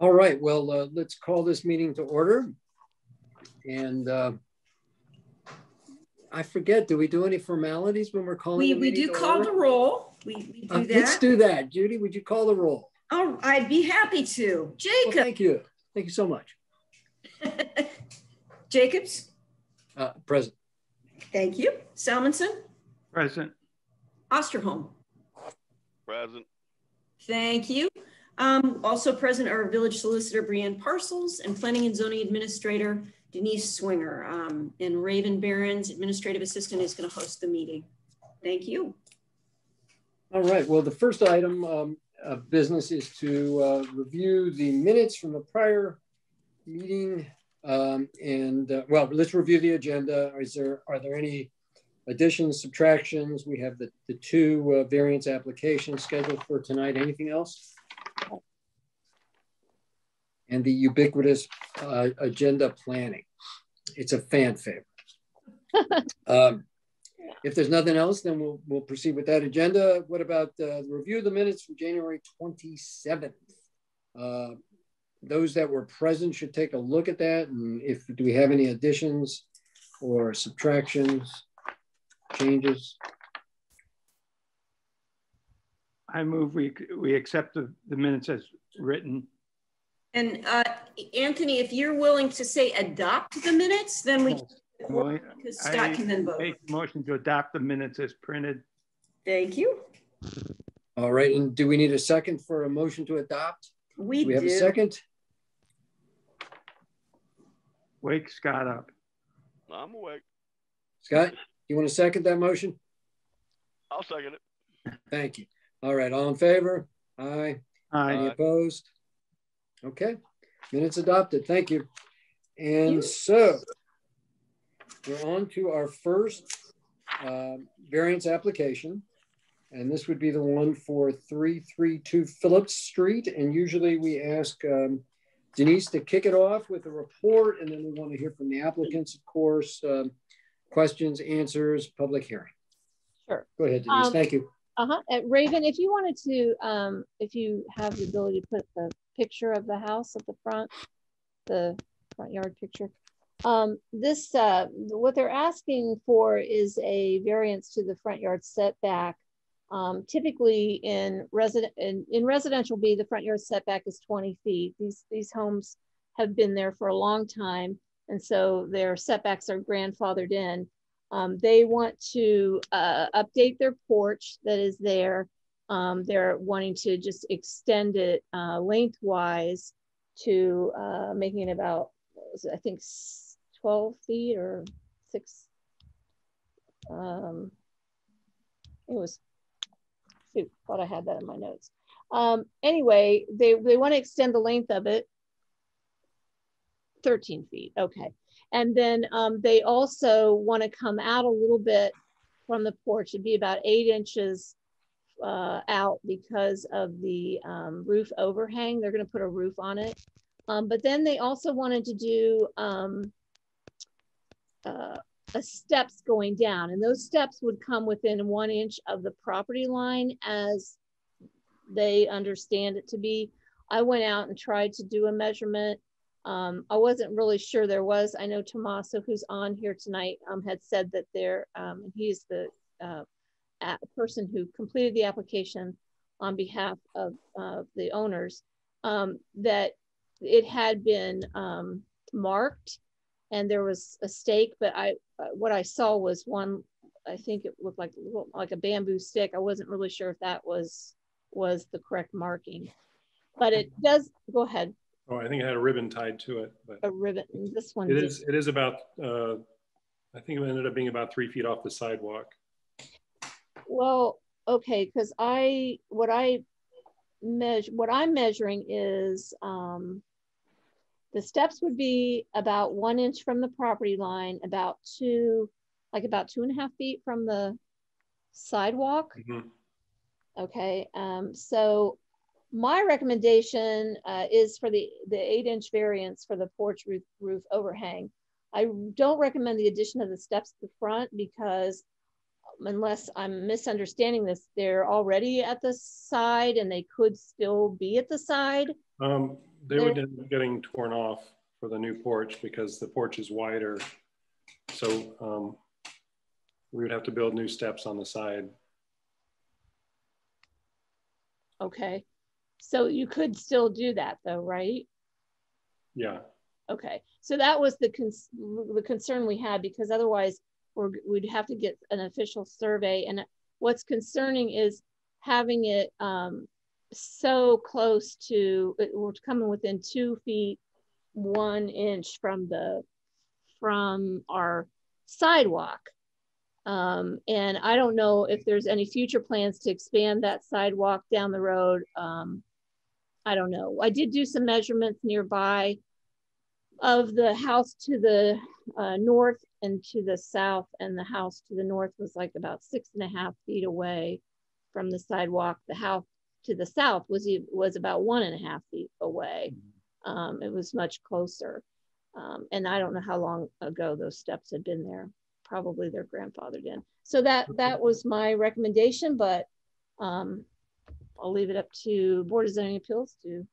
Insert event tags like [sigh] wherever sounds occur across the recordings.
All right, well, uh, let's call this meeting to order. And uh, I forget, do we do any formalities when we're calling? We, the we do to call order? the roll. We, we Uh, do Let's do that. Judy, would you call the roll? Oh, I'd be happy to. Well, Jacob, thank you. Thank you so much. [laughs] Jacobs, Uh, Present. thank you. Salmonson, Present. Osterholm, Present. thank you. Um, also present are village solicitor Brianne Parcels and planning and zoning administrator Denise Swinger. Um, and Raven Barron's administrative assistant is going to host the meeting. Thank you. All right, well, the first item um, of business is to uh, review the minutes from the prior meeting. Um, And, uh, well, let's review the agenda. Is there, are there any additions, subtractions? We have the, the two uh, variance applications scheduled for tonight. Anything else? And the ubiquitous uh, agenda planning. It's a fan favorite. [laughs] Um, if there's nothing else, then we'll, we'll proceed with that agenda. What about uh, the review of the minutes from January 27th? Uh, Those that were present should take a look at that. And if, do we have any additions or subtractions, changes? I move we, we accept the, the minutes as written. And uh, Anthony, if you're willing to say adopt the minutes, then we, Well, because Scott can then vote. Make a motion to adopt the minutes as printed. Thank you. All right, and do we need a second for a motion to adopt? We Do we have a second? Wake Scott up. I'm awake. Scott, you want to second that motion? I'll second it. Thank you. All right, all in favor? Aye. Any Aye. Aye. opposed? Okay, minutes adopted. Thank you. And so we're on to our first um, variance application. And this would be the one for 332 Phillips Street. And usually we ask um, Denise to kick it off with a report. And then we want to hear from the applicants, of course, um, questions, answers, public hearing. Sure. Go ahead, Denise. Um, Thank you. Uh-huh. Uh, Raven, if you wanted to, um, if you have the ability to put the picture of the house at the front, the front yard picture. Um, this, uh, what they're asking for is a variance to the front yard setback. Um, typically in resident, in, in residential B, the front yard setback is 20 feet. These, these homes have been there for a long time. And so their setbacks are grandfathered in. Um, they want to uh, update their porch that is there. Um, they're wanting to just extend it uh, lengthwise to uh, making it about, I think, 12 feet or six. Um, it was, shoot, thought I had that in my notes. Um, anyway, they, they want to extend the length of it 13 feet. Okay. And then um, they also want to come out a little bit from the porch. It'd be about eight inches uh, out because of the um, roof overhang. They're going to put a roof on it. Um, but then they also wanted to do um, uh, a steps going down, and those steps would come within one inch of the property line as they understand it to be. I went out and tried to do a measurement um, I wasn't really sure there was. I know Tommaso, who's on here tonight, um, had said that there, um, he's the uh, a- person who completed the application on behalf of uh, the owners, um, that it had been um, marked and there was a stake, but I, uh, what I saw was one, I think it looked like, like a bamboo stick. I wasn't really sure if that was, was the correct marking. But it does, go ahead, Oh, I think it had a ribbon tied to it, but a ribbon. This one. it did- is, it is about, uh, I think it ended up being about three feet off the sidewalk. Well, okay, because I, what I measure, what I'm measuring is, um, the steps would be about one inch from the property line, about two, like about two and a half feet from the sidewalk. Mhm. Okay, um, so my recommendation uh, is for the, the eight inch variance for the porch roof, roof overhang. I don't recommend the addition of the steps to the front because unless I'm misunderstanding this, they're already at the side and they could still be at the side. Um, they would end up getting torn off for the new porch because the porch is wider. So um, we would have to build new steps on the side. Okay. So you could still do that though, right? Yeah. Okay. So that was the con the concern we had because otherwise we'd have to get an official survey. And what's concerning is having it um, so close to, it, we're coming within two feet, one inch from the, from our sidewalk. Um, and I don't know if there's any future plans to expand that sidewalk down the road. Um, I don't know. I did do some measurements nearby of the house to the uh, north and to the south, and the house to the north was like about six and a half feet away from the sidewalk. The house to the south was was about one and a half feet away. Um, it was much closer, um, and I don't know how long ago those steps had been there. Probably their grandfathered in. So that that was my recommendation, but um, I'll leave it up to Board of Zoning Appeals to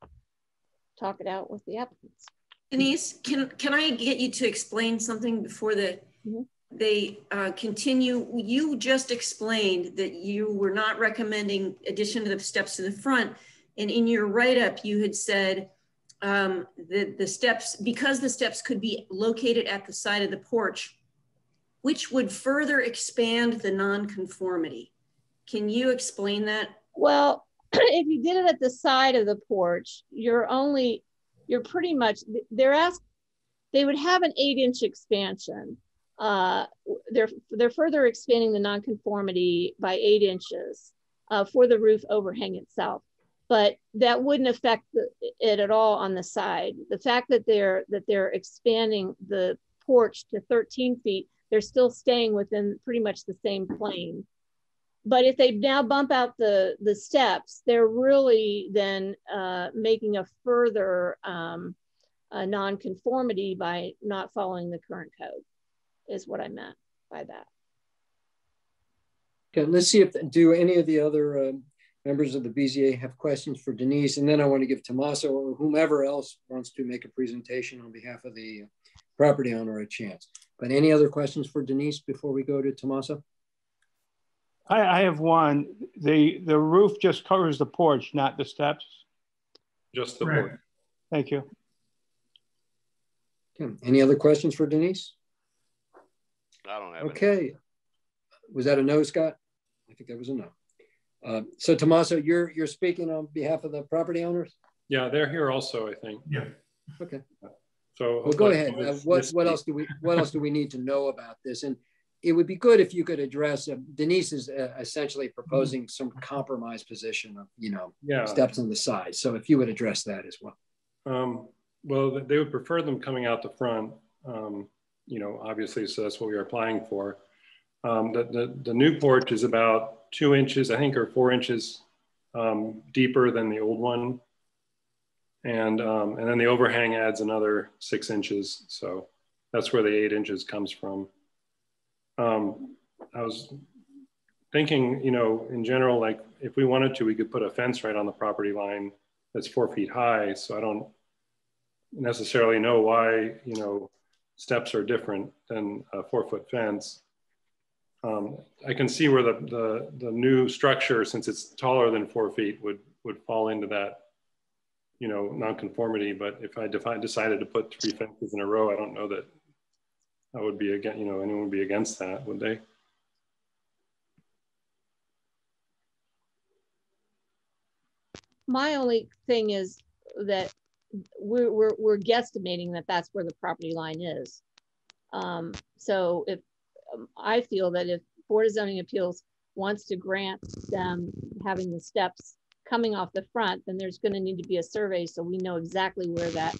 talk it out with the applicants. Denise, can can I get you to explain something before the Mhm. they uh, continue? You just explained that you were not recommending addition to the steps to the front, and in your write up, you had said um, that the steps because the steps could be located at the side of the porch, which would further expand the nonconformity. Can you explain that? Well, [clears throat] if you did it at the side of the porch, you're only you're pretty much they're asked they would have an eight inch expansion. Uh, they're they're further expanding the nonconformity by eight inches uh, for the roof overhang itself. But that wouldn't affect the, it at all on the side. The fact that they're that they're expanding the porch to 13 feet they're still staying within pretty much the same plane but if they now bump out the the steps, they're really then uh, making a further um, a nonconformity by not following the current code, is what I meant by that. Okay, let's see if do any of the other um, members of the BZA have questions for Denise, and then I want to give Tommaso or whomever else wants to make a presentation on behalf of the property owner a chance. But any other questions for Denise before we go to Tommaso? I, I have one. The the roof just covers the porch, not the steps. Just the Right. porch. Thank you. Okay. Any other questions for Denise? I don't have any. Okay. Was that a no, Scott? I think that was a no. Uh, so Tommaso, you're you're speaking on behalf of the property owners? Yeah, they're here also, I think. Yeah. Okay. So Well, go ahead. Uh, what what else do we what else do we need to know about this? And it would be good if you could address. Uh, Denise is uh, essentially proposing some compromise position of you know Yeah. steps on the side. So if you would address that as well. Um, well, they would prefer them coming out the front, um, you know, obviously, so that's what we are applying for. Um, the, the, the new porch is about two inches, I think, or four inches um, deeper than the old one. And, um, and then the overhang adds another six inches. So that's where the eight inches comes from. Um, I was thinking, you know, in general, like if we wanted to, we could put a fence right on the property line that's four feet high. So I don't necessarily know why, you know, steps are different than a four foot fence. Um, I can see where the, the, the new structure, since it's taller than four feet, would, would fall into that, you know, nonconformity. But if I decided to put three fences in a row, I don't know that I would be against, you know, anyone would be against that, would they? My only thing is that we're, we're, we're guesstimating that that's where the property line is. Um, so if, um, I feel that if Board of Zoning Appeals wants to grant them having the steps coming off the front, then there's gonna need to be a survey so we know exactly where that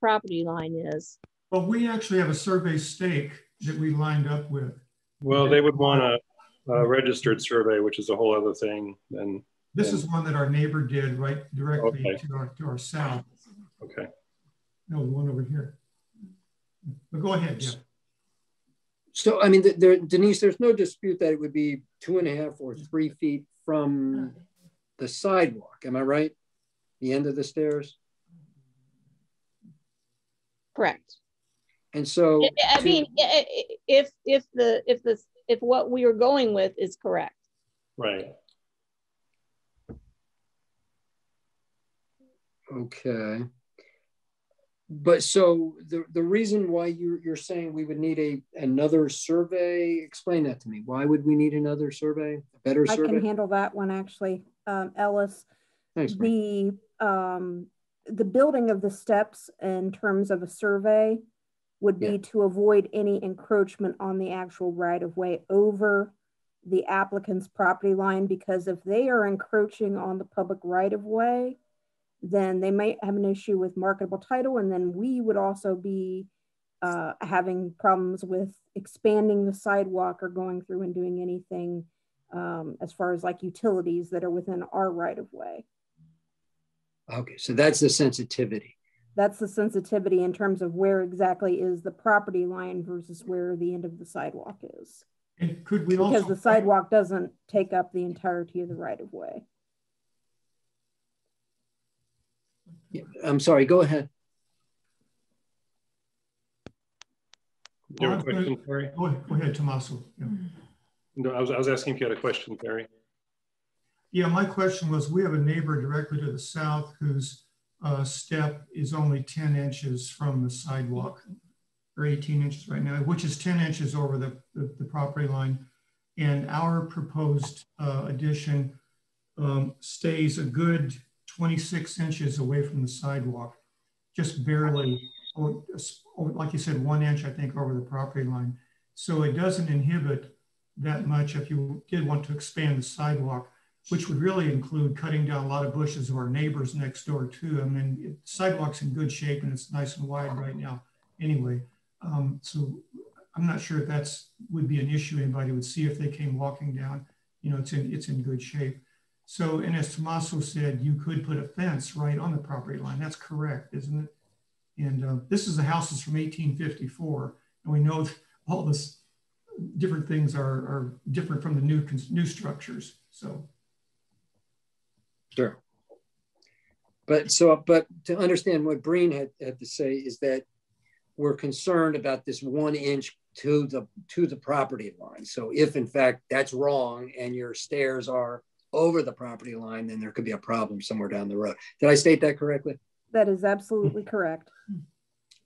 property line is. Well, we actually have a survey stake that we lined up with. Well, they would want a, a registered survey, which is a whole other thing than, This is one that our neighbor did right directly Okay. to our, to our south. okay. No, the one over here. But go ahead, yeah. So I mean, th- there, Denise, there's no dispute that it would be two and a half or three feet from the sidewalk. Am I right? The end of the stairs. Correct. And so, I- I to- mean, i- i- if, if the, if the, if what we are going with is correct. Right. okay. But so the, the reason why you're, you're saying we would need a, another survey, explain that to me. Why would we need another survey, a better I can handle that one actually. Um, Ellis, Thanks, Brian. the, um, the building of the steps in terms of a survey would be Yeah. to avoid any encroachment on the actual right of way over the applicant's property line, because if they are encroaching on the public right of way, then they might have an issue with marketable title, and then we would also be uh, having problems with expanding the sidewalk or going through and doing anything um, as far as like utilities that are within our right of way. Okay, so that's the sensitivity. That's the sensitivity in terms of where exactly is the property line versus where the end of the sidewalk is. And could we Because also? the sidewalk doesn't take up the entirety of the right of way. Yeah, I'm sorry, go ahead. Do you have a question, Terry? Go ahead, go ahead, Tommaso. Yeah. No, I was, I was asking if you had a question, Terry. Yeah, my question was, we have a neighbor directly to the south whose uh, step is only 10 inches from the sidewalk, or 18 inches right now, which is 10 inches over the, the, the property line. And our proposed uh, addition um, stays a good 26 inches away from the sidewalk, just barely, or, or like you said, one inch, I think, over the property line. So it doesn't inhibit that much if you did want to expand the sidewalk which would really include cutting down a lot of bushes of our neighbors next door too. I mean, sidewalk's in good shape and it's nice and wide right now anyway. Um, so I'm not sure if that's would be an issue anybody would see if they came walking down. You know, it's in it's in good shape. So, and as Tommaso said, you could put a fence right on the property line. That's correct, isn't it? And uh, this is the house is from 1854, and we know all this different things are, are different from the new new structures. So. Sure. But so, but to understand what Breen had, had to say is that we're concerned about this one inch to the to the property line. So if in fact that's wrong and your stairs are over the property line, then there could be a problem somewhere down the road. Did I state that correctly? That is absolutely correct.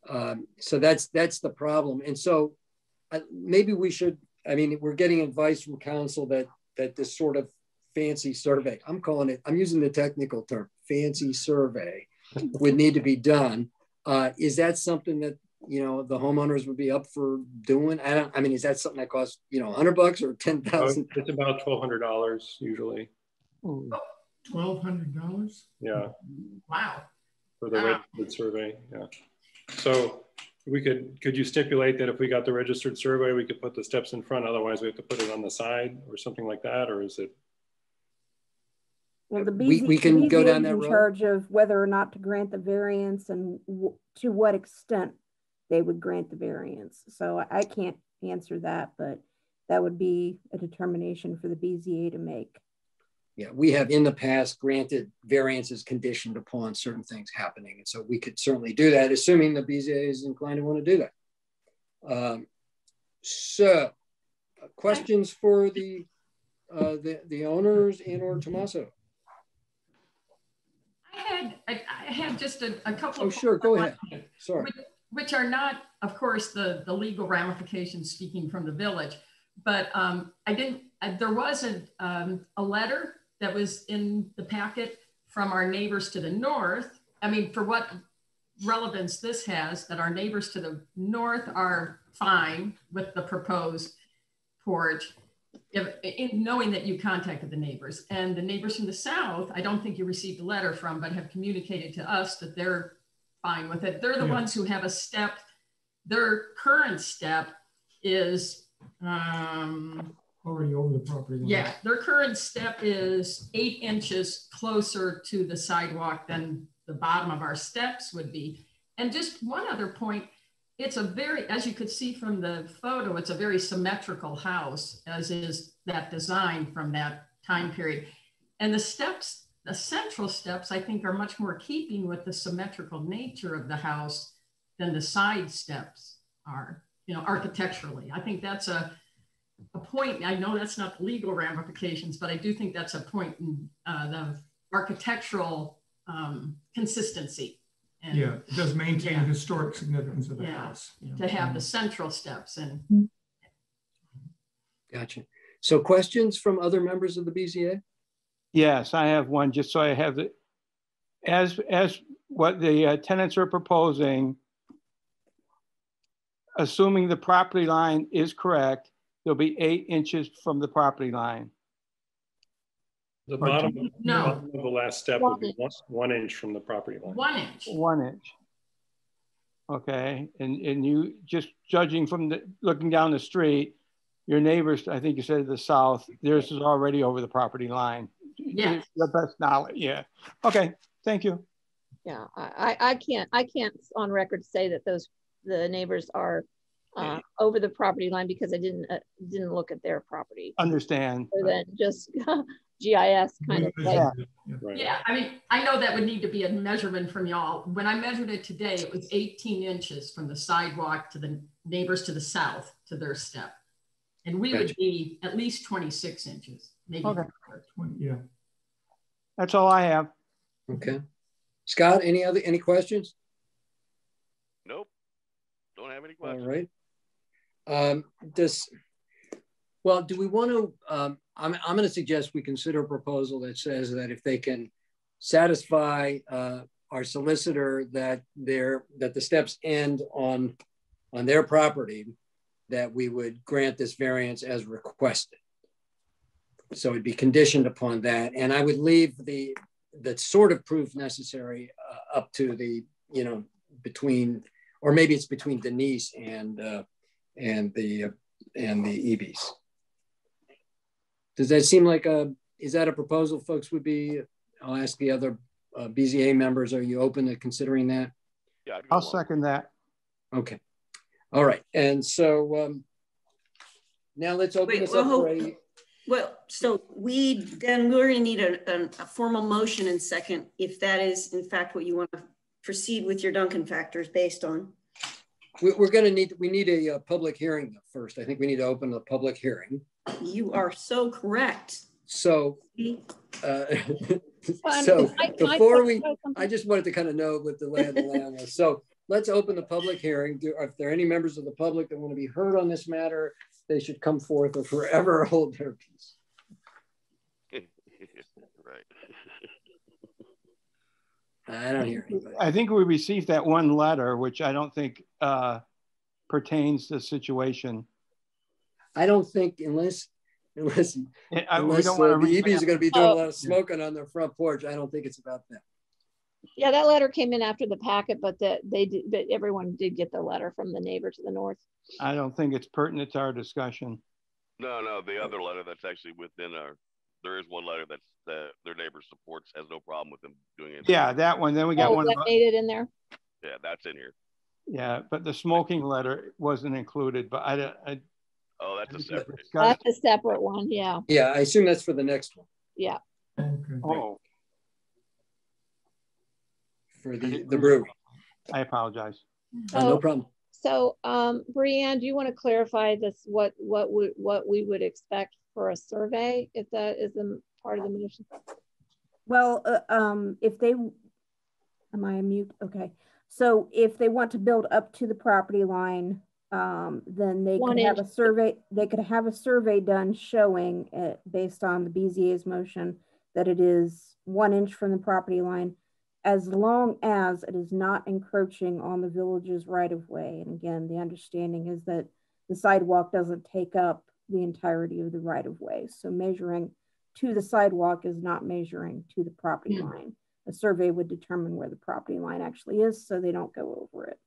Um, so that's that's the problem. And so uh, maybe we should. I mean, we're getting advice from council that that this sort of fancy survey, I'm calling it, I'm using the technical term, fancy survey would need to be done. Uh, is that something that, you know, the homeowners would be up for doing? I don't, I mean, is that something that costs, you know, hundred bucks or 10,000? It's about $1,200 usually. Twelve hundred dollars? Yeah, Wow. for the registered survey, yeah. So we could, could you stipulate that if we got the registered survey, we could put the steps in front, otherwise we have to put it on the side or something like that, or is it? Well, the We- BZ, we can the go BZA down is that in road. charge of whether or not to grant the variance and w- to what extent they would grant the variance. So I- I can't answer that, but that would be a determination for the BZA to make. Yeah, we have in the past granted variances conditioned upon certain things happening. And so we could certainly do that, assuming the BZA is inclined to want to do that. Um, so uh, questions for the, uh, the, the owners and or Tommaso? I had, I, I had just a, a couple. Oh, of sure, go ahead. Sorry. Which, which are not, of course, the, the legal ramifications speaking from the village, but um, I didn't, uh, there was a, um, a letter that was in the packet from our neighbors to the north. I mean, for what relevance this has, that our neighbors to the north are fine with the proposed porch, if, in knowing that you contacted the neighbors and the neighbors from the south, I don't think you received a letter from, but have communicated to us that they're fine with it. They're the Yeah. ones who have a step. Their current step is, um, Already over the property line. yeah, their current step is eight inches closer to the sidewalk than the bottom of our steps would be. And just one other point, it's a very, as you could see from the photo, it's a very symmetrical house, as is that design from that time period. And the steps, the central steps, I think are much more keeping with the symmetrical nature of the house than the side steps are, you know, architecturally. I think that's a, a point. I know that's not legal ramifications, but I do think that's a point in uh, the architectural um, consistency. And Yeah, it does maintain Yeah. the historic significance of the Yeah, house. you know. to have the central steps and Gotcha. So questions from other members of the BZA? Yes, I have one, just so I have the, as, as what the uh, tenants are proposing, assuming the property line is correct, there'll be eight inches from the property line. The bottom, No. bottom of the last step would be one, one inch from the property line. one inch. One inch. Okay, and, and you, just judging from the, looking down the street, your neighbors, I think you said the south, theirs is already over the property line. Yes. The best knowledge, yeah. Okay, thank you. Yeah, I, I I can't, I can't on record say that those, the neighbors are uh, over the property line because I didn't, uh, didn't look at their property. Understand. Other than just [laughs] GIS kind of like, Yeah. Right. Yeah, I mean, I know that would need to be a measurement from y'all. When I measured it today, it was 18 inches from the sidewalk to the neighbors to the south to their step. And we would be at least 26 inches, maybe. Okay. Twenty- Yeah, That's all I have. Okay. Scott, any other, any questions? Nope. Don't have any questions. right. Um, this, well, do we want to, um, I'm, I'm going to suggest we consider a proposal that says that if they can satisfy, uh, our solicitor that their, that the steps end on, on their property, that we would grant this variance as requested. So it'd be conditioned upon that. And I would leave the, the sort of proof necessary uh, up to the, you know, between, or maybe it's between Denise and, uh, and the, uh, and the EBs. Does that seem like a, is that a proposal folks would be, I'll ask the other uh, BZA members, are you open to considering that? Yeah, I'd go I'll along. second that. Okay. All right. And so um, now let's open Wait, this well, up for a, Well, so we, then we're gonna need a, a, a formal motion and second, if that is in fact what you want to proceed with your Duncan factors based on. we- we're going to need, we need a uh, public hearing first. I think we need to open the public hearing. You are so correct. So, uh, [laughs] so I- can I before we. I just wanted to kind of know what the lay of the land was. So let's open the public hearing. Do, if there are any members of the public that want to be heard on this matter, they should come forth or forever [laughs] hold their peace. [laughs] right. I don't hear anybody. I think we received that one letter, which I don't think uh, pertains to the situation. I don't think unless, unless, I- I- we unless don't uh, the EBs are going to be doing a Oh. lot of smoking on their front porch, I don't think it's about them. Yeah, that letter came in after the packet, but that they did, but everyone did get the letter from the neighbor to the north. I don't think it's pertinent to our discussion. No, no, the other letter that's actually within our, there is one letter that's, that their neighbor supports, has no problem with them doing it. Yeah, that one. Then we got Oh, one. that about- made it in there? Yeah, that's in here. Yeah, but the smoking letter wasn't included, but I, don't- I. Oh, that's a I separate. That's a separate one, yeah, Yeah, I assume that's for the next one, yeah. okay. Oh, for the, the brewery. I apologize. Uh, No problem. So, um, Brianne, do you want to clarify this, what, what would, what we would expect for a survey, if that is a part of the motion? Well, uh, um, if they, am I mute? Okay. So if they want to build up to the property line, um, then they One could have a survey, they could have a survey done showing, uh, based on the BZA's motion, that it is one inch from the property line, as long as it is not encroaching on the village's right of way. And again, the understanding is that the sidewalk doesn't take up the entirety of the right of way. So measuring to the sidewalk is not measuring to the property Yeah. line. A survey would determine where the property line actually is, so they don't go over it.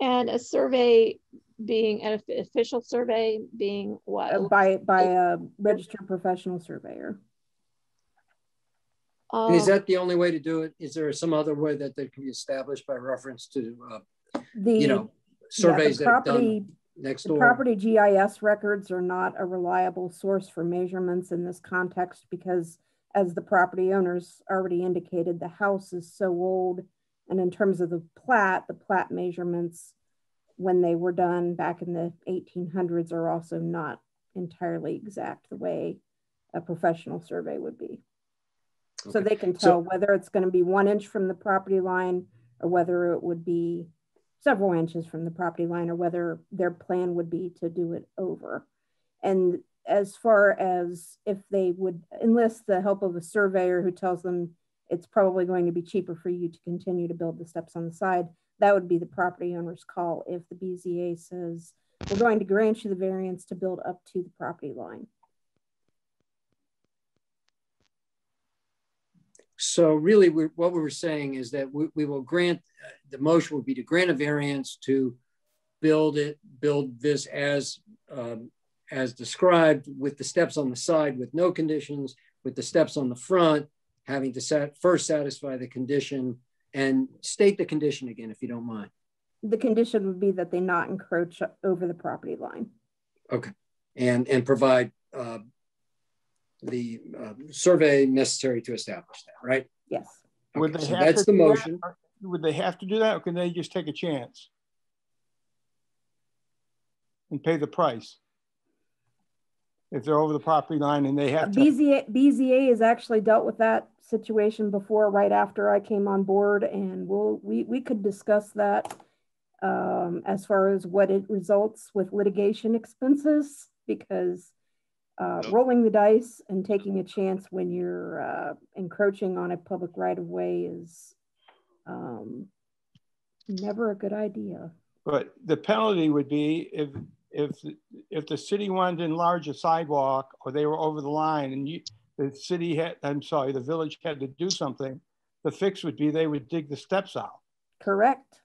And a survey being, an official survey being what? Uh, By, by a registered professional surveyor. And is that the only way to do it? Is there some other way that they can be established by reference to, uh, The, you know, yeah, the surveys that are done property, next door? property GIS records are not a reliable source for measurements in this context because as the property owners already indicated, the house is so old And in terms of the plat, the plat measurements when they were done back in the 1800s are also not entirely exact the way a professional survey would be. Okay. So they can tell so, whether it's going to be one inch from the property line or whether it would be several inches from the property line or whether their plan would be to do it over. And as far as if they would enlist the help of a surveyor who tells them it's probably going to be cheaper for you to continue to build the steps on the side, that would be the property owner's call if the BZA says, we're going to grant you the variance to build up to the property line. So really we what we were saying is that we, we will grant, uh, the motion would be to grant a variance to build it, build this as, um, as described with the steps on the side with no conditions, with the steps on the front, having to set, first satisfy the condition and state the condition again, if you don't mind. The condition would be that they not encroach over the property line. Okay. And, and provide uh, the uh, survey necessary to establish that, right? Yes. Okay, would they so have that's the motion. That? Would they have to do that or can they just take a chance and pay the price? If they're over the property line and they have to. BZA, BZA has actually dealt with that situation before, right after I came on board, and we'll, we, we could discuss that um, as far as what it results with litigation expenses, because uh, rolling the dice and taking a chance when you're uh, encroaching on a public right of way is um, never a good idea. But the penalty would be if if if the city wanted to enlarge a sidewalk or they were over the line and you, the city had, I'm sorry, the village had to do something, the fix would be they would dig the steps out. Correct.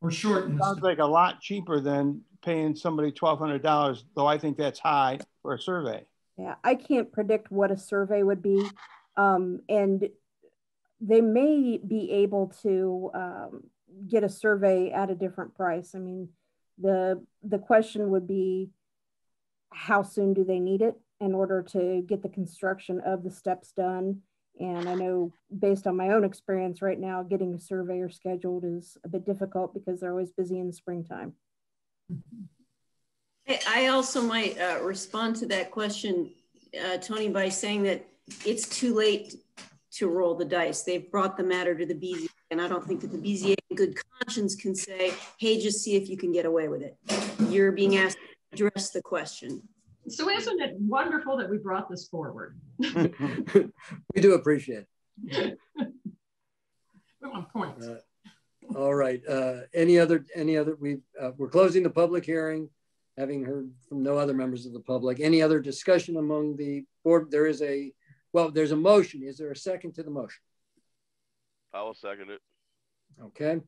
Or shorten. Sounds like a lot cheaper than paying somebody $1,200, though I think that's high for a survey. Yeah, I can't predict what a survey would be. Um, and they may be able to um, get a survey at a different price. I mean, the the question would be how soon do they need it in order to get the construction of the steps done? And i know based on my own experience right now getting a surveyor scheduled is a bit difficult because they're always busy in the springtime. I also might uh, respond to that question, uh, Tony, by saying that it's too late to roll the dice. They've brought the matter to the and I don't think that the BZA in good conscience can say, hey, just see if you can get away with it. You're being asked to address the question. So isn't it wonderful that we brought this forward? [laughs] we do appreciate it. we want points. Uh, all right. Uh, any other, any other, we, uh, we're closing the public hearing, having heard from no other members of the public. Any other discussion among the board? There is a, well, there's a motion. Is there a second to the motion? I will second it. Okay.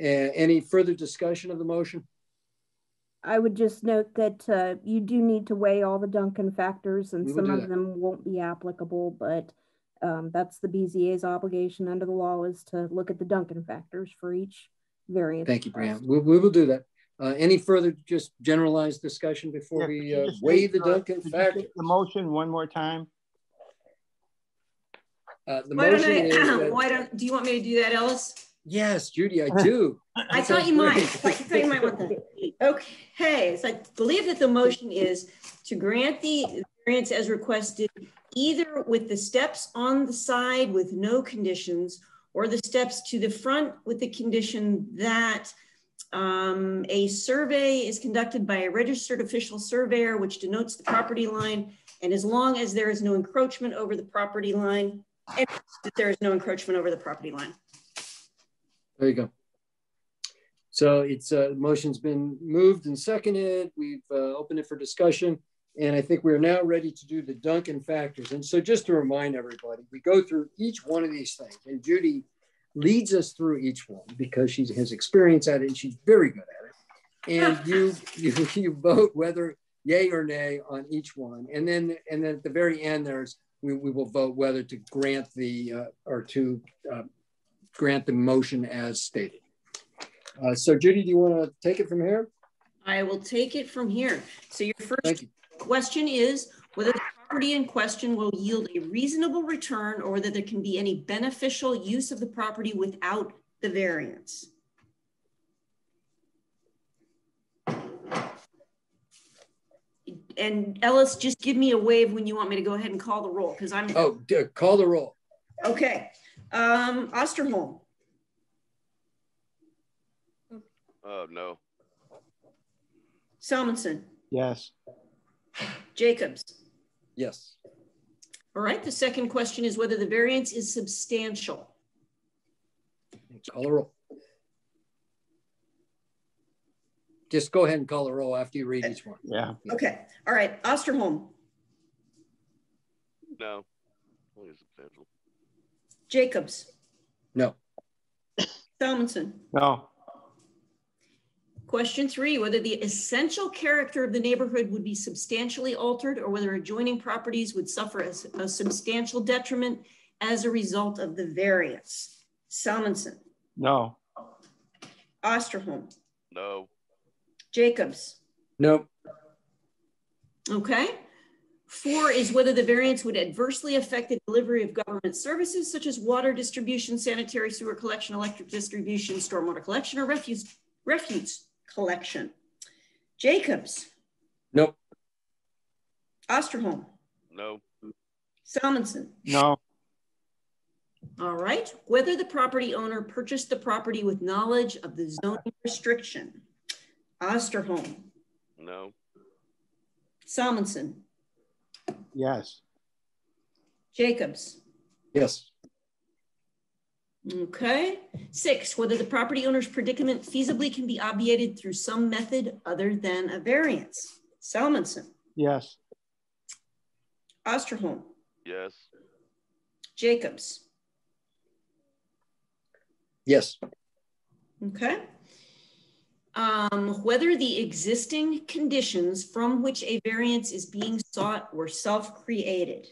Uh, any further discussion of the motion? I would just note that uh, you do need to weigh all the Duncan factors and some of that. them won't be applicable, but um, that's the BZA's obligation under the law is to look at the Duncan factors for each variant. Thank you, Brian. We, we will do that. Uh, any further just generalized discussion before yeah, we uh, weigh the Duncan factors? The motion one more time. Uh, the why motion don't I, is [clears throat] why don't, do you want me to do that, Ellis? Yes, Judy, I do. I thought you might. [laughs] I thought you might want that. Okay, so I believe that the motion is to grant the variance as requested, either with the steps on the side with no conditions, or the steps to the front with the condition that um, a survey is conducted by a registered official surveyor, which denotes the property line. And as long as there is no encroachment over the property line, and that there is no encroachment over the property line. There you go. So it's uh, motion's been moved and seconded. We've uh, opened it for discussion. And I think we're now ready to do the Duncan factors. And so just to remind everybody, we go through each one of these things. And Judy leads us through each one because she has experience at it and she's very good at it. And [laughs] you, you, you vote whether yay or nay on each one. And then, and then at the very end, there's we, we will vote whether to grant the uh, or to uh, grant the motion as stated. Uh, so Judy, do you want to take it from here? I will take it from here. So your first you. question is whether the property in question will yield a reasonable return or whether there can be any beneficial use of the property without the variance? And Ellis, just give me a wave when you want me to go ahead and call the roll because I'm, Oh, d- call the roll. okay. Um, Osterholm, Oh, no. Salmonson, Yes. Jacobs. Yes. All right, the second question is whether the variance is substantial. Call the roll. Just go ahead and call the roll after you read eh, each one. Yeah. Okay, all right, Osterholm, No. Only substantial. Jacobs, No. Salmonson. No. Question three, whether the essential character of the neighborhood would be substantially altered or whether adjoining properties would suffer a, a substantial detriment as a result of the variance. Salmonson, No. Osterholm, No. Jacobs. Nope. Okay. Four is whether the variance would adversely affect the delivery of government services such as water distribution, sanitary sewer collection, electric distribution, stormwater collection, or refuse, refuse collection. Jacobs, Nope. Osterholm, No. Salmonson. No. All right. Whether the property owner purchased the property with knowledge of the zoning restriction. Osterholm, No. Salmonson, Yes. Jacobs. Yes. Okay. Six, whether the property owner's predicament feasibly can be obviated through some method other than a variance. Salmonson, Yes. Osterholm, Yes. Jacobs. Yes. Okay. Um, whether the existing conditions from which a variance is being sought were self-created.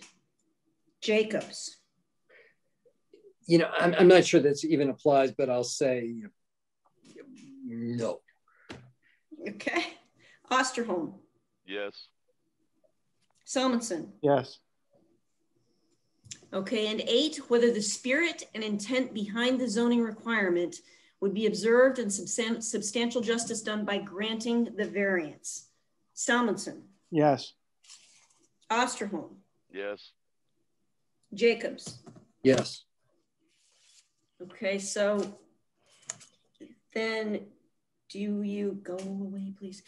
Jacobs, You know, I'm, I'm not sure this even applies, but I'll say no. okay. Osterholm, Yes. Salmonson. Yes. Okay, and eight, whether the spirit and intent behind the zoning requirement would be observed and substantial justice done by granting the variance. Salmonson, Yes. Osterholm, Yes. Jacobs. Yes. Okay, so then do you go away, please?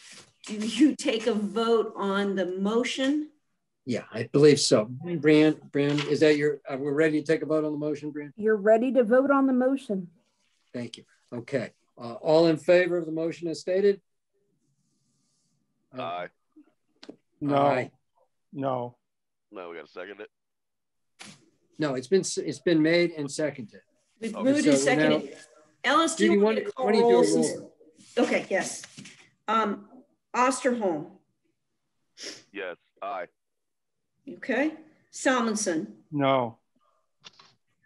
Do you [laughs] take a vote on the motion? Yeah, I believe so. Brian, Brian, is that your, uh, we're ready to take a vote on the motion, Brian? You're ready to vote on the motion. Thank you. Okay. Uh, all in favor of the motion as stated? Uh, Aye. No. Aye. No. No, we got to second it. No, it's been, it's been made and seconded. We've Okay, moved so and we're now- seconded. Ellis, do Judy, you want to call why don't you do a roll? roll since- Okay, yes. Um, Osterholm, Yes. Aye. okay. Salmonson, No.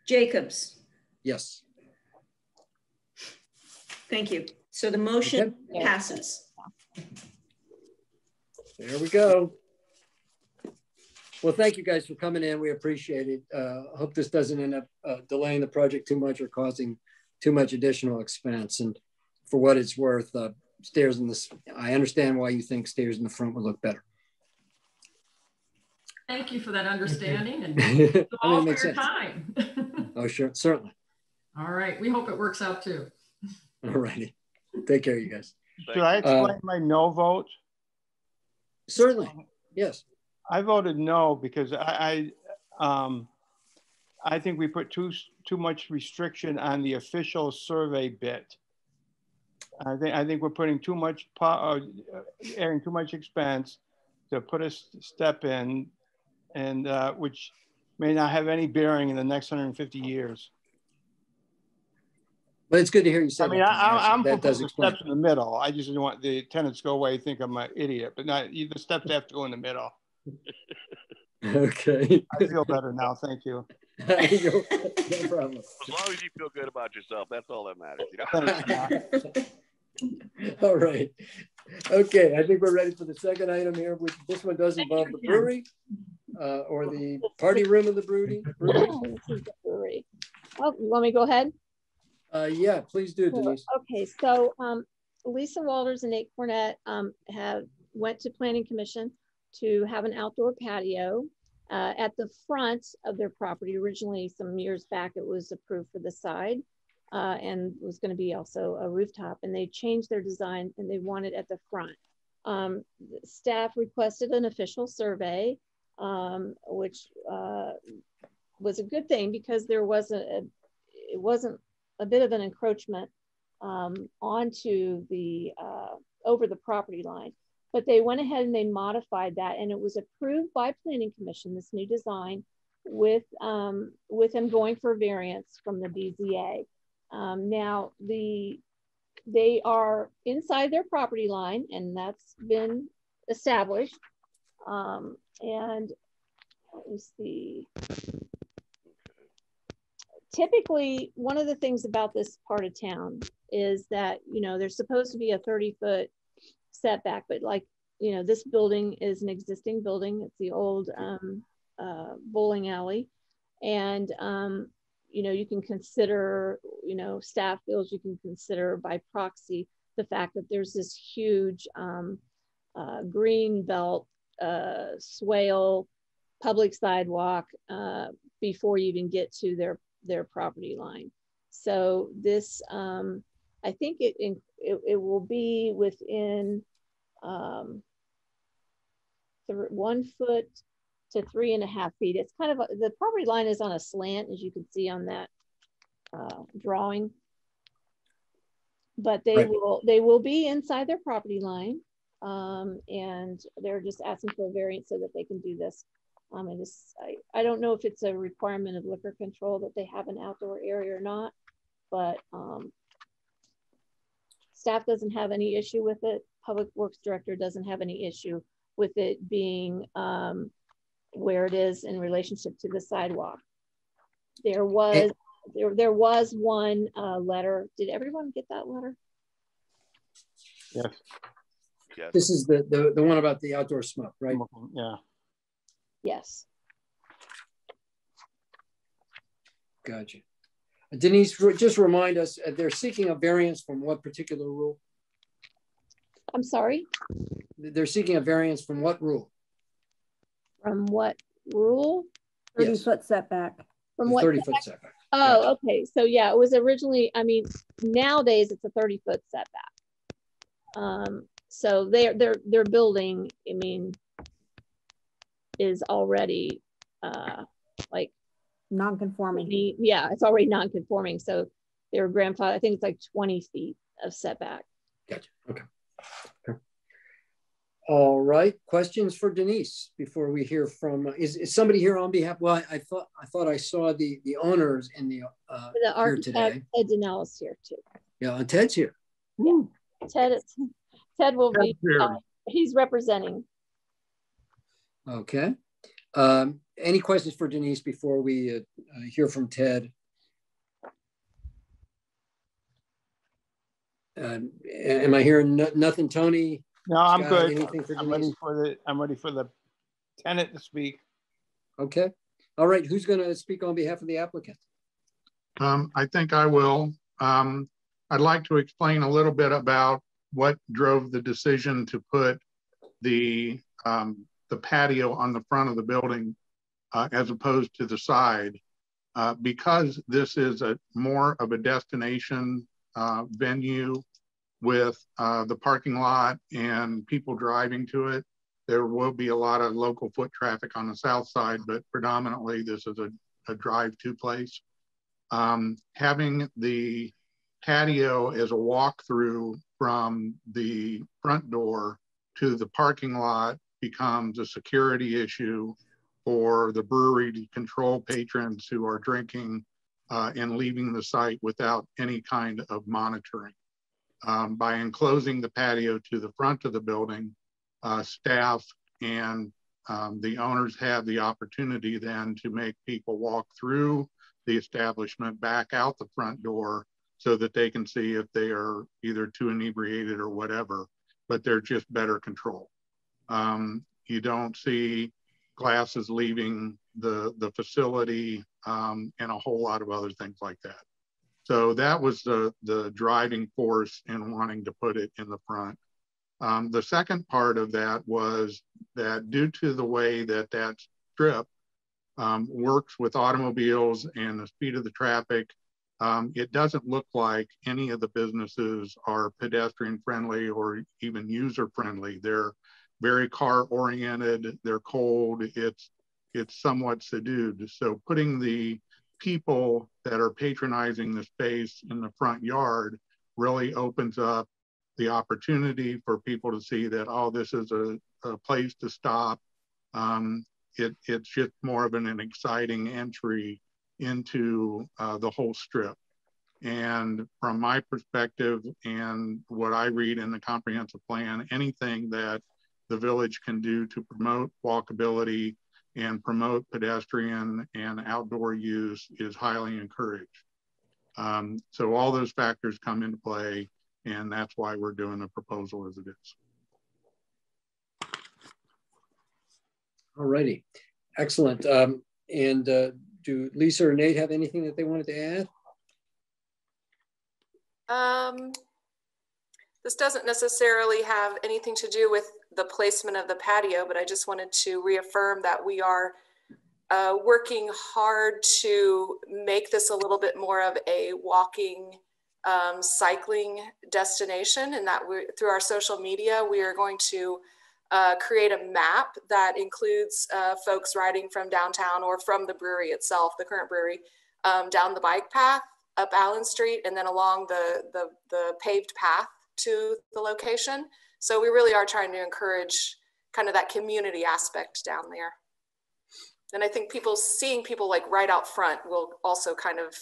Jacobs, Yes. Thank you. So the motion Okay. passes. There we go. Well, thank you guys for coming in. We appreciate it. Uh, I hope this doesn't end up uh, delaying the project too much or causing too much additional expense. And for what it's worth, uh, stairs in this, I understand why you think stairs in the front would look better. Thank you for that understanding and [laughs] I mean, thank you it all for your sense. time. [laughs] Oh, sure, certainly. All right, we hope it works out too. [laughs] All righty. Take care, you guys. Should I you. explain my no vote? Certainly. Yes. I voted no because I, I, um, I think we put too, too much restriction on the official survey bit. I think, I think we're putting too much, uh, adding too much expense to put a step in and, uh, which may not have any bearing in the next 150 years. But it's good to hear you say I mean, that. I, Tom. I- I'm That does proposing explain. steps in the middle. I just didn't want the tenants go away, think I'm an idiot, but not, the steps have to go in the middle. [laughs] Okay. I feel better now. Thank you. no, [laughs] no problem. As long as you feel good about yourself, that's all that matters. You know? [laughs] All right. Okay, I think we're ready for the second item here, which this one does involve the brewery uh, or the party room of the brewery. brewery. This is the brewery. Oh, you want me go ahead? Uh, yeah, please do, Denise. Okay, so um, Lisa Wolters and Nate Cornett um, have went to Planning Commission to have an outdoor patio uh, at the front of their property. Originally, some years back, it was approved for the side uh, and was going to be also a rooftop. And they changed their design and they want it at the front. Um, staff requested an official survey, um, which uh, was a good thing because there wasn't a, it wasn't a bit of an encroachment um, onto the uh, over the property line. But they went ahead and they modified that, and it was approved by Planning Commission. This new design, with um, with them going for variance from the BZA. Um, now the they are inside their property line, and that's been established. Um, and let me see. Typically, one of the things about this part of town is that you know there's supposed to be a 30 foot setback, but like you know this building is an existing building. It's the old um, uh, bowling alley, and um, you know, you can consider, you know, staff bills, you can consider by proxy the fact that there's this huge um, uh, green belt uh, swale public sidewalk uh, before you even get to their their property line. So this, um, I think it, it, it will be within um, one foot to three and a half feet. It's kind of, a, the property line is on a slant, as you can see on that uh, drawing. But they right. will, they will be inside their property line. Um, and they're just asking for a variance so that they can do this. Um, and just, I, I don't know if it's a requirement of liquor control that they have an outdoor area or not, but um, staff doesn't have any issue with it. Public Works Director doesn't have any issue with it being um, where it is in relationship to the sidewalk. There was there, there was one uh, letter. Did everyone get that letter? Yes. yes. This is the, the the one about the outdoor smoke, right? Yeah. Yes. Gotcha. Denise, just remind us, uh, they're seeking a variance from what particular rule? I'm sorry? They're seeking a variance from what rule? From what rule? 30 yes. foot setback. From the what 30 foot setback. Oh, gotcha. okay. So yeah, it was originally, I mean, nowadays it's a 30 foot setback. Um, so they're they're they're building, I mean, is already uh like non-conforming. Yeah, it's already non-conforming. So their grandfather, I think it's like 20 feet of setback. Gotcha. Okay. okay. All right. Questions for Denise before we hear from? is, is somebody here on behalf? Well, I, I, thought I thought I saw the the owners in the uh, the architect Ted Danellis here too. Yeah, and Ted's here. Yeah, Ted. Ted will Ted's be. Uh, he's representing. Okay. Um, any questions for Denise before we uh, uh hear from Ted? Um, am I hearing no, nothing, Tony? No, I'm Scott, good. I'm ready for the I'm ready for the tenant to speak. Okay. All right. Who's going to speak on behalf of the applicant? Um, I think I will. Um, I'd like to explain a little bit about what drove the decision to put the um, the patio on the front of the building uh, as opposed to the side. Uh, because this is a more of a destination uh, venue with uh, the parking lot and people driving to it. There will be a lot of local foot traffic on the south side, but predominantly this is a, a drive-to place. Um, having the patio as a walk-through from the front door to the parking lot becomes a security issue for the brewery to control patrons who are drinking uh, and leaving the site without any kind of monitoring um, by enclosing the patio to the front of the building, uh, staff and um, the owners have the opportunity then to make people walk through the establishment back out the front door so that they can see if they are either too inebriated or whatever, but they're just better control. Um, you don't see glasses leaving the, the facility um, and a whole lot of other things like that. So that was the, the driving force in wanting to put it in the front. Um, the second part of that was that due to the way that that strip um, works with automobiles and the speed of the traffic, um, it doesn't look like any of the businesses are pedestrian friendly or even user friendly. They're very car oriented, they're cold, it's, it's somewhat subdued. So putting the people that are patronizing the space in the front yard really opens up the opportunity for people to see that, oh, this is a, a place to stop. Um, it, it's just more of an, an exciting entry into uh, the whole strip. And from my perspective and what I read in the comprehensive plan, anything that the village can do to promote walkability and promote pedestrian and outdoor use is highly encouraged. Um, so all those factors come into play and that's why we're doing the proposal as it is. All righty, excellent. Um, and uh, do Lisa or Nate have anything that they wanted to add? Um, this doesn't necessarily have anything to do with the placement of the patio, but I just wanted to reaffirm that we are uh, working hard to make this a little bit more of a walking, um, cycling destination, and that through our social media we are going to uh, create a map that includes uh, folks riding from downtown or from the brewery itself, the current brewery, um, down the bike path up Allen Street and then along the, the, the paved path to the location. So we really are trying to encourage kind of that community aspect down there. And I think people seeing people like right out front will also kind of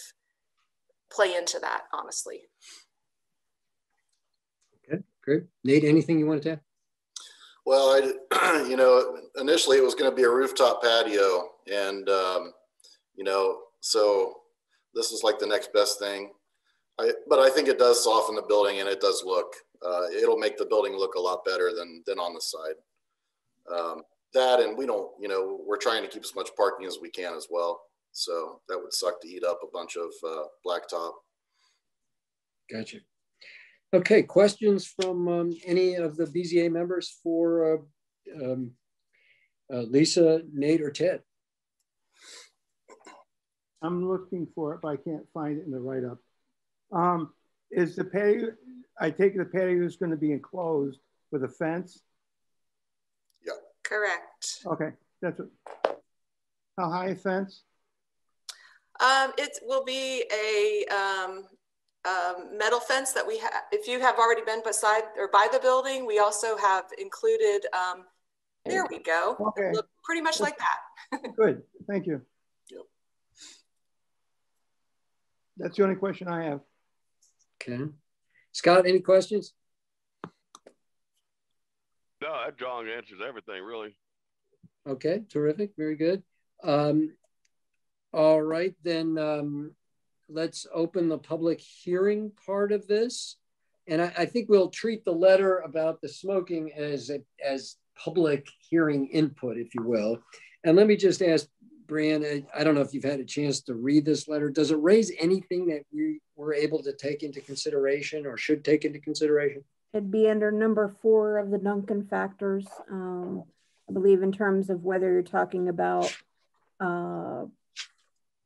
play into that, honestly. Okay, great. Nate, anything you wanted to add? Well, I, [clears throat] you know, initially it was going to be a rooftop patio, and um, you know, so this is like the next best thing. I, but I think it does soften the building, and it does look. Uh, it'll make the building look a lot better than than on the side. Um, that, and we don't, you know, we're trying to keep as much parking as we can as well. So that would suck to eat up a bunch of uh, blacktop. Gotcha. Okay, questions from um, any of the BZA members for uh, um, uh, Lisa, Nate, or Ted? I'm looking for it, but I can't find it in the write-up. Um, is the patio, I take the patio is going to be enclosed with a fence? Yeah. Correct. Okay, that's it. How high a fence? Um, it will be a um, um, metal fence that we have, if you have already been beside or by the building, we also have included, um, there we go. Okay. Look pretty much like that. [laughs] Good, thank you. Yep. That's the only question I have. Okay. Scott, any questions? No, that drawing answers everything, really. Okay, terrific, very good. Um, all right, then um, let's open the public hearing part of this. And I, I think we'll treat the letter about the smoking as a, as public hearing input, if you will. And let me just ask Brian, I don't know if you've had a chance to read this letter. Does it raise anything that we were able to take into consideration or should take into consideration? It'd be under number four of the Duncan factors. Um, I believe in terms of whether you're talking about uh,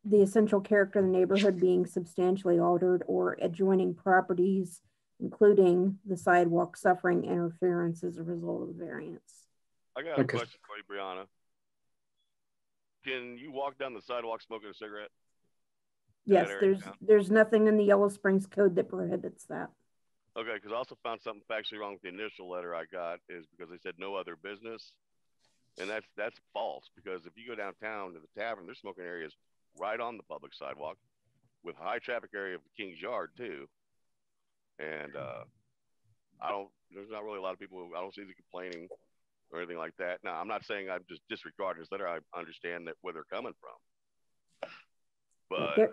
the essential character of the neighborhood being substantially altered or adjoining properties, including the sidewalk suffering interference as a result of the variance. I got a okay. question for you, Brianna. Can you walk down the sidewalk smoking a cigarette? Yes, there's there's nothing in the Yellow Springs code that prohibits that. Okay, because I also found something factually wrong with the initial letter I got is because they said no other business, and that's that's false. Because if you go downtown to the tavern, there's smoking areas right on the public sidewalk with high traffic area of the King's Yard too. And uh, I don't, there's not really a lot of people, I don't see them complaining or anything like that. Now, I'm not saying I'm just disregarding this letter. I understand that where they're coming from. But there,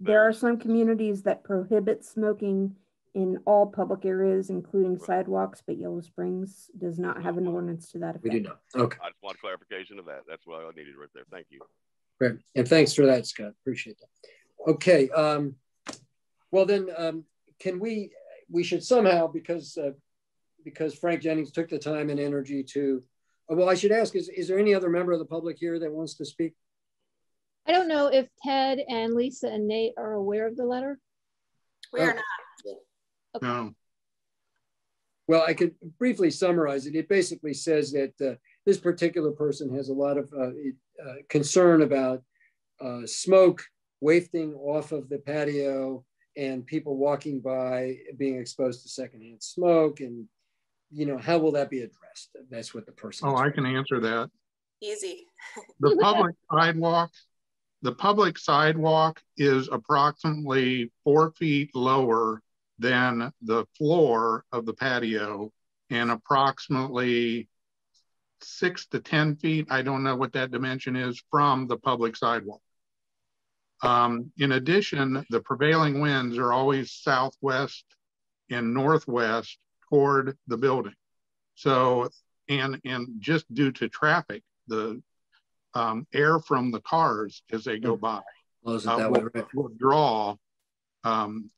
there are some communities that prohibit smoking in all public areas, including right. sidewalks, but Yellow Springs does not have an ordinance to that effect. We do not. Okay. I just want clarification of that. That's what I needed right there. Thank you. Great. And thanks for that, Scott. Appreciate that. Okay. Um, Well, then, um, can we, we should somehow, because, uh, because Frank Jennings took the time and energy to, uh, well, I should ask, is, is there any other member of the public here that wants to speak? I don't know if Ted and Lisa and Nate are aware of the letter. We are not. No. Well, I could briefly summarize it. It basically says that uh, this particular person has a lot of uh, uh, concern about uh, smoke wafting off of the patio and people walking by being exposed to secondhand smoke and you know how will that be addressed? That's what the person oh i can answer that. Easy. The [laughs] public sidewalk the public sidewalk is approximately four feet lower than the floor of the patio and approximately six to 10 feet, I don't know what that dimension is, from the public sidewalk. Um, in addition, the prevailing winds are always southwest and northwest toward the building. So, and, and just due to traffic, the um, air from the cars as they go by oh, uh, will, will, draw um,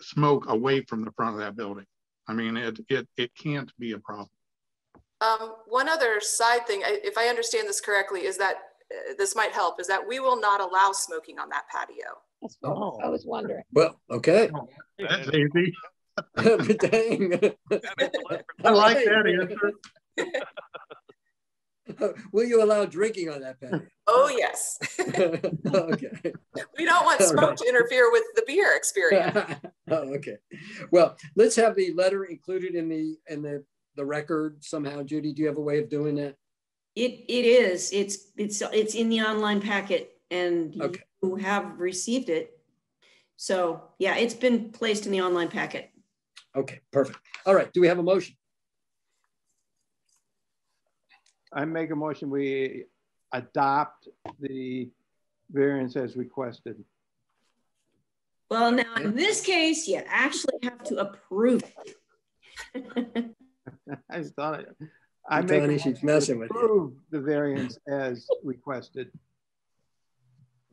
smoke away from the front of that building. I mean, it, it, it can't be a problem. Um, one other side thing, if I understand this correctly, is that uh, this might help, is that we will not allow smoking on that patio. That's what oh. I was wondering. Well, okay. That's easy. Dang. I like that answer. [laughs] Will you allow drinking on that patio? Oh, yes. [laughs] okay. We don't want smoke right. to interfere with the beer experience. [laughs] oh, okay. Well, let's have the letter included in the in the the record somehow. Judy, do you have a way of doing that? It it is. It's it's it's in the online packet, and okay. you have received it. So yeah, it's been placed in the online packet. Okay, perfect. All right. Do we have a motion? I make a motion we adopt the variance as requested. Well, now in this case, you actually have to approve it. [laughs] I thought it. I make Tony, she's messing with approve you. the variance as requested.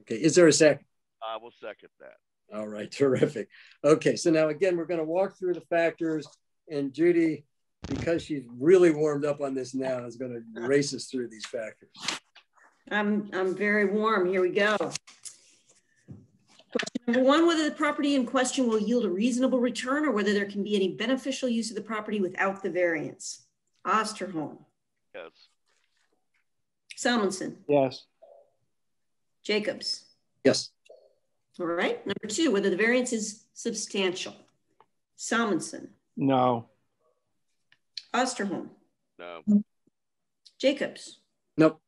Okay, is there a second? I will second that. All right, [laughs] terrific. Okay, so now again, we're going to walk through the factors, and Judy because she's really warmed up on this now, is going to race us through these factors. I'm, I'm very warm. Here we go. Question number one, whether the property in question will yield a reasonable return or whether there can be any beneficial use of the property without the variance. Osterholm. Yes. Salmonson. Yes. Jacobs. Yes. All right. Number two, whether the variance is substantial. Salmonson. No. Osterholm? No. Jacobs? Nope.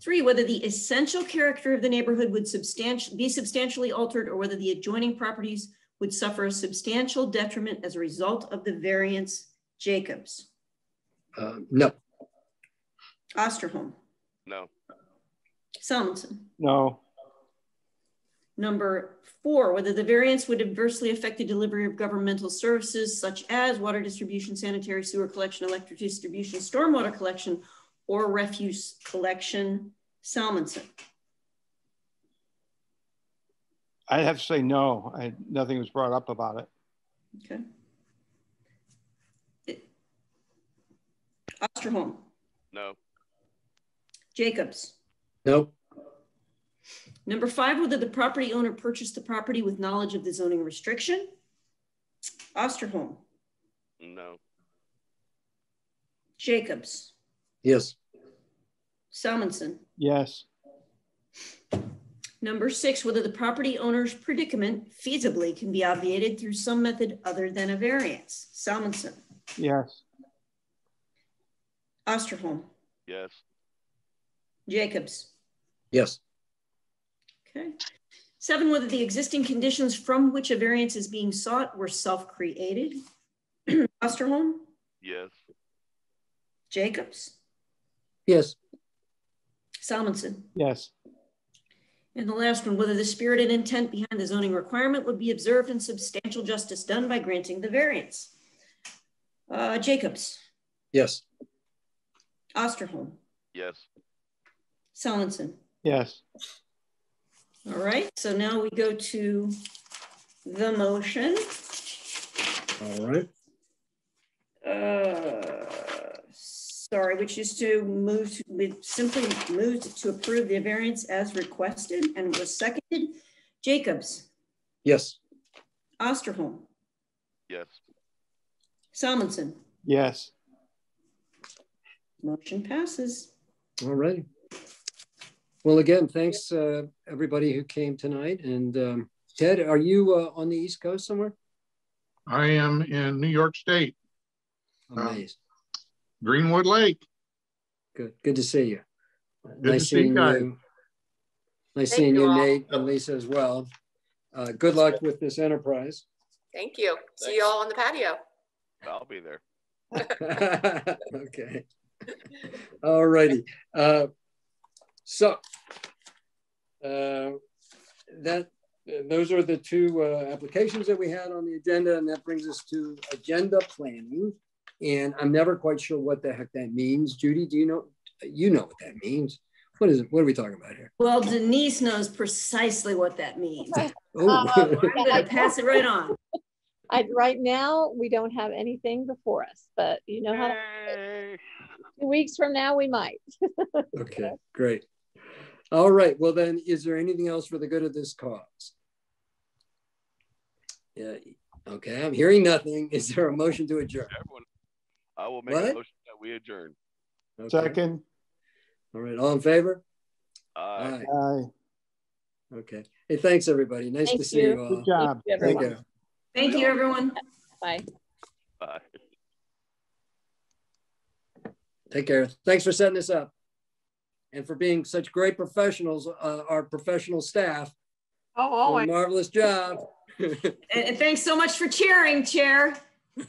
Three, whether the essential character of the neighborhood would substantial, be substantially altered or whether the adjoining properties would suffer a substantial detriment as a result of the variance. Jacobs? Uh, no. Osterholm? No. Salmonson? No. Number four, whether the variance would adversely affect the delivery of governmental services such as water distribution, sanitary sewer collection, electric distribution, stormwater collection, or refuse collection. Salmonson. i have to say no. I, nothing was brought up about it. Okay. Osterholm. No. Jacobs. Nope. Number five, whether the property owner purchased the property with knowledge of the zoning restriction. Osterholm. No. Jacobs. Yes. Salmonson. Yes. Number six, whether the property owner's predicament feasibly can be obviated through some method other than a variance. Salmonson. Yes. Osterholm. Yes. Jacobs. Yes. Okay. Seven, whether the existing conditions from which a variance is being sought were self-created. [clears throat] Osterholm? Yes. Jacobs? Yes. Salmonson? Yes. And the last one, whether the spirit and intent behind the zoning requirement would be observed and substantial justice done by granting the variance. Uh, Jacobs? Yes. Osterholm? Yes. Salmonson? Yes. All right, so now we go to the motion. All right. Uh, sorry, which is to move, to- we simply moved to approve the variance as requested and was seconded. Jacobs, Yes. Osterholm, Yes. Salmonson, Yes. motion passes. All right. Well, again, thanks, uh, everybody who came tonight. And um, Ted, are you uh, on the East Coast somewhere? I am in New York State, Amazing. Greenwood Lake. Good. Good to see you. to nice see you seeing guys. you. Nice Thank seeing you you, all. Nate and Lisa as well. Uh, good luck with this enterprise. Thank you. See you all on the patio. I'll be there. [laughs] [laughs] okay. All righty. So uh, that those are the two uh, applications that we had on the agenda, and that brings us to agenda planning. And I'm never quite sure what the heck that means. Judy, do you know? You know what that means. What is it? What are we talking about here? Well, Denise knows precisely what that means. [laughs] Oh, [laughs] I'm gonna pass it right on. I, right now, we don't have anything before us, but you know how Yay. two weeks from now we might. [laughs] okay, great. All right. Well, then, is there anything else for the good of this cause? Yeah. Okay. I'm hearing nothing. Is there a motion to adjourn? Everyone, I will make What? a motion that we adjourn. Okay. Second. All right. All in favor? Aye. Aye. Aye. Okay. Hey, thanks, everybody. Nice Thank to see you. you all. Good job. Thank you, Take everyone. care. Thank you, everyone. Bye. Bye. Take care. Thanks for setting this up and for being such great professionals, uh, our professional staff. Oh, always. marvelous job. And and thanks so much for cheering, Chair. [laughs]